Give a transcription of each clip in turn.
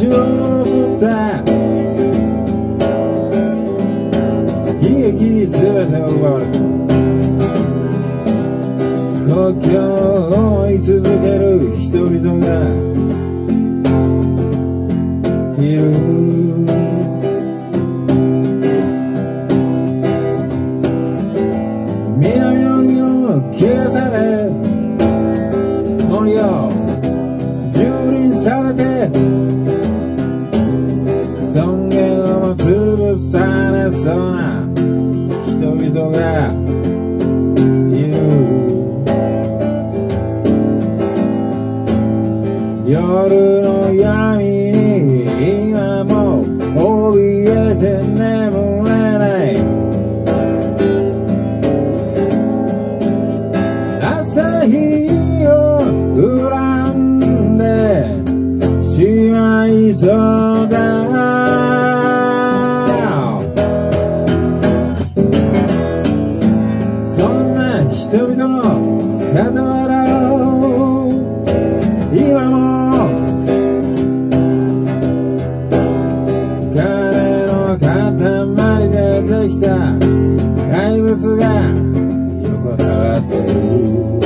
чувства Які 故郷を追い続ける人々がいる南の実を消され森を蹂躙されてされそうな人々が言う夜の闇たまりでできた怪物が横たわっている。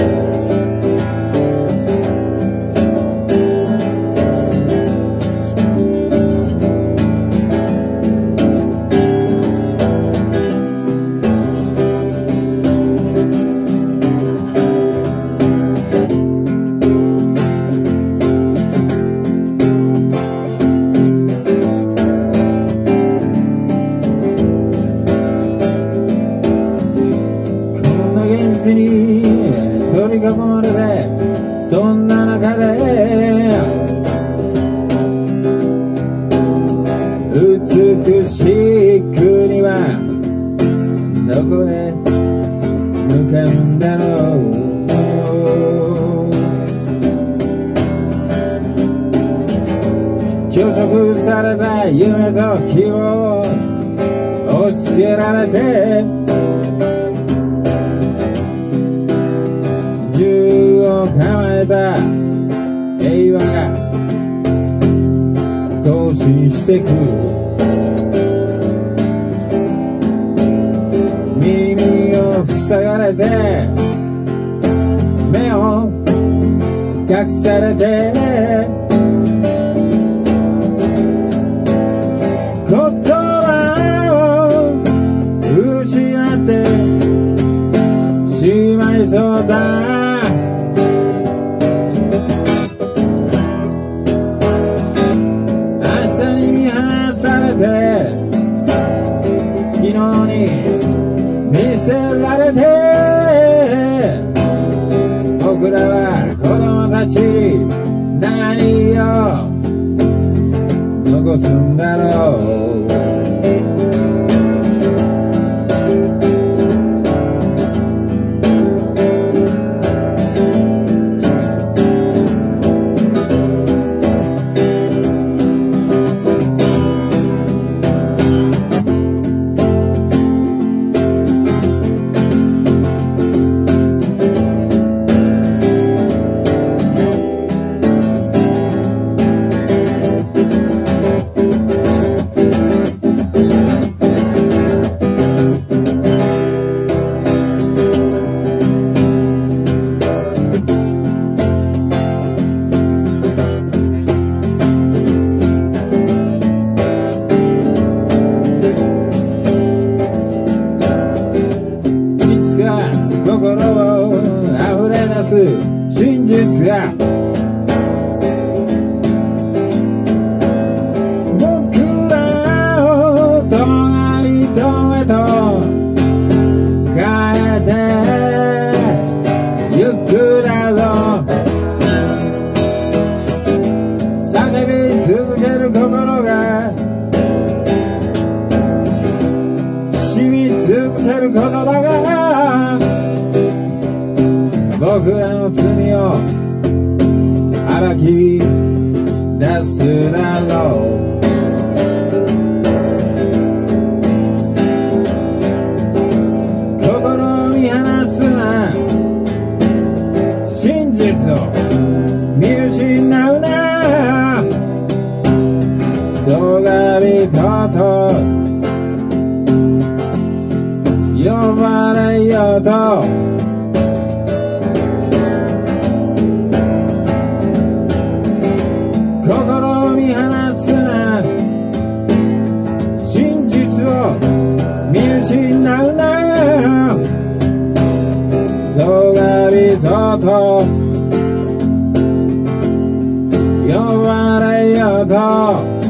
拒食された夢と希望を押し付けられて銃を構えた平和が投進してく耳を塞がれて目を隠されてってしまいそうだ。明日に見放されて昨日に見せられて僕らは子供たちに何を残すんだろう。す真僕らの罪を暴き出すだろう。よと呼ばれよと